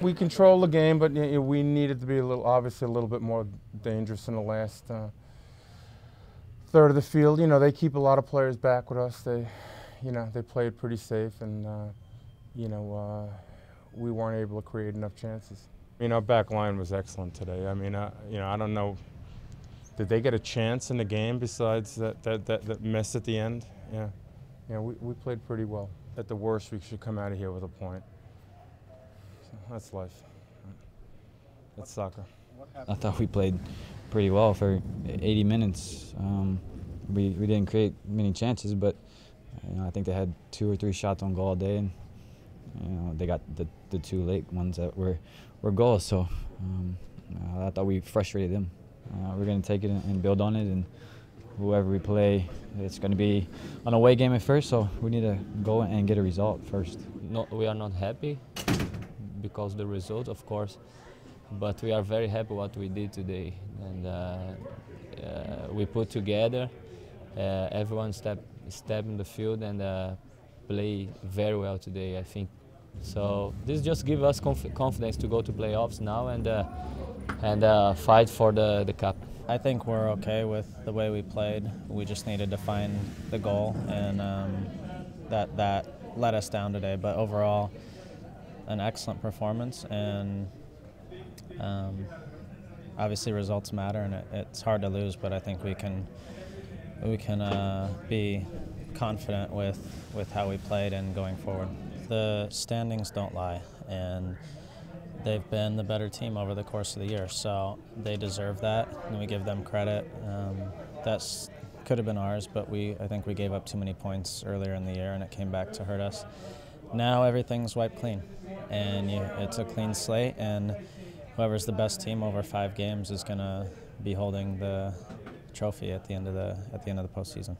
we control the game, but you know, we needed to be a little, obviously, a little bit more dangerous in the last uh, third of the field. You know, they keep a lot of players back with us. They, you know, they played pretty safe, and uh, you know, uh, we weren't able to create enough chances. You know, back line was excellent today. I mean, uh, you know, I don't know. Did they get a chance in the game besides that, that, that, that miss at the end? Yeah. Yeah, we, we played pretty well. At the worst, we should come out of here with a point. So that's life. That's soccer. I thought we played pretty well for 80 minutes. Um, we, we didn't create many chances, but you know, I think they had two or three shots on goal all day, and you know, they got the, the two late ones that were, were goals. So um, I thought we frustrated them. Uh, we're going to take it and build on it, and whoever we play, it's going to be an away game at first. So we need to go and get a result first. No, we are not happy because the result, of course, but we are very happy what we did today, and uh, uh, we put together. Uh, everyone step step in the field and uh, play very well today. I think so. This just gives us conf confidence to go to playoffs now and uh, and uh, fight for the the cup. I think we're okay with the way we played. We just needed to find the goal, and um, that that let us down today. But overall, an excellent performance, and um, obviously results matter, and it, it's hard to lose. But I think we can we can uh, be confident with with how we played and going forward. The standings don't lie, and they've been the better team over the course of the year, so they deserve that, and we give them credit. Um, that's could have been ours, but we I think we gave up too many points earlier in the year, and it came back to hurt us. Now everything's wiped clean, and you, it's a clean slate, and whoever's the best team over five games is going to be holding the trophy at the end of the at the end of the postseason.